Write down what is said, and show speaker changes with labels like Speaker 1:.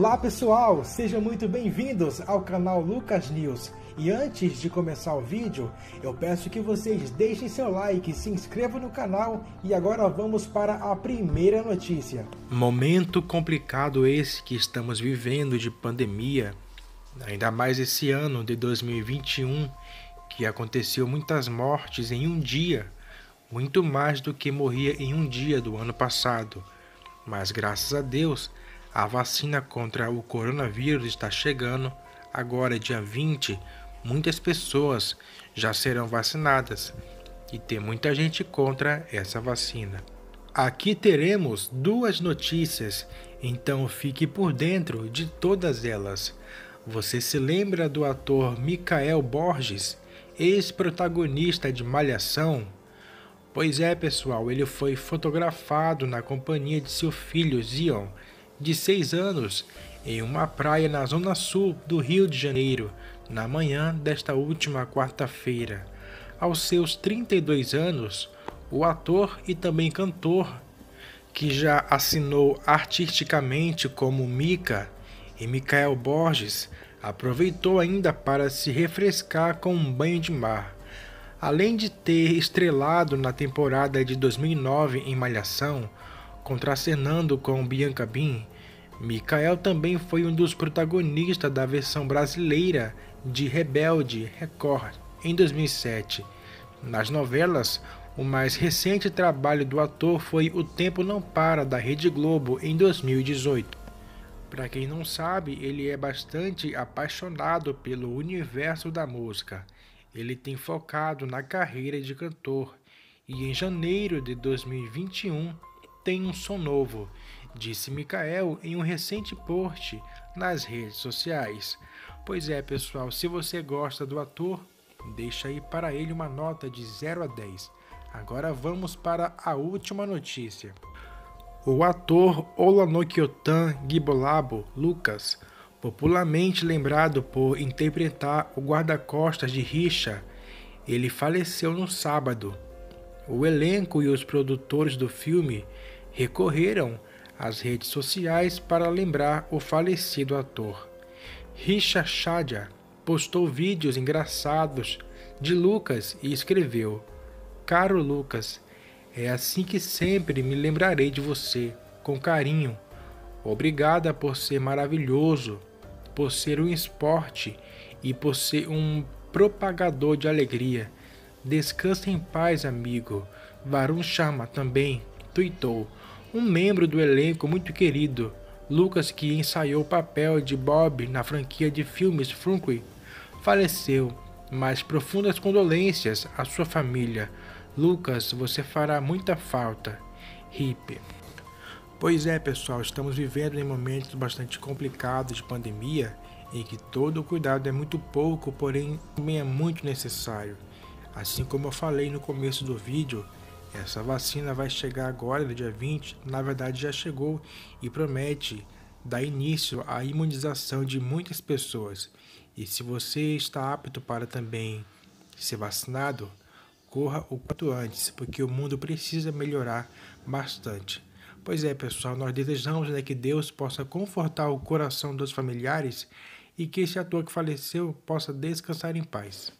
Speaker 1: Olá pessoal, sejam muito bem-vindos ao canal Lucas News. E antes de começar o vídeo, eu peço que vocês deixem seu like, se inscrevam no canal e agora vamos para a primeira notícia.
Speaker 2: Momento complicado esse que estamos vivendo de pandemia, ainda mais esse ano de 2021, que aconteceu muitas mortes em um dia, muito mais do que morria em um dia do ano passado. Mas graças a Deus, a vacina contra o coronavírus está chegando. Agora, dia 20, muitas pessoas já serão vacinadas e tem muita gente contra essa vacina. Aqui teremos duas notícias, então fique por dentro de todas elas. Você se lembra do ator Michael Borges, ex-protagonista de Malhação? Pois é, pessoal, ele foi fotografado na companhia de seu filho Zion de 6 anos, em uma praia na zona sul do Rio de Janeiro, na manhã desta última quarta-feira. Aos seus 32 anos, o ator e também cantor, que já assinou artisticamente como Mika e Michael Borges, aproveitou ainda para se refrescar com um banho de mar. Além de ter estrelado na temporada de 2009 em Malhação, contracenando com Bianca Bin, Mikael também foi um dos protagonistas da versão brasileira de Rebelde Record em 2007. Nas novelas, o mais recente trabalho do ator foi O Tempo Não Para da Rede Globo em 2018. Para quem não sabe, ele é bastante apaixonado pelo universo da música. Ele tem focado na carreira de cantor e em janeiro de 2021 tem um som novo, disse Mikael em um recente post nas redes sociais. Pois é, pessoal, se você gosta do ator, deixa aí para ele uma nota de 0 a 10. Agora vamos para a última notícia. O ator Olanokyotan Gibolabo Lucas, popularmente lembrado por interpretar o guarda-costas de Richa, ele faleceu no sábado. O elenco e os produtores do filme recorreram às redes sociais para lembrar o falecido ator. Richa Shadia postou vídeos engraçados de Lucas e escreveu: Caro Lucas, é assim que sempre me lembrarei de você, com carinho. Obrigada por ser maravilhoso, por ser um esporte e por ser um propagador de alegria. Descanse em paz, amigo. Varun Sharma também tuitou um membro do elenco muito querido, Lucas, que ensaiou o papel de Bob na franquia de filmes Funky, faleceu. Mas profundas condolências à sua família. Lucas, você fará muita falta. Hip. Pois é, pessoal, estamos vivendo em momentos bastante complicados de pandemia em que todo o cuidado é muito pouco, porém também é muito necessário. Assim como eu falei no começo do vídeo, essa vacina vai chegar agora, no dia 20, na verdade já chegou e promete dar início à imunização de muitas pessoas. E se você está apto para também ser vacinado, corra o quanto antes, porque o mundo precisa melhorar bastante. Pois é, pessoal, nós desejamos né, que Deus possa confortar o coração dos familiares e que esse ator que faleceu possa descansar em paz.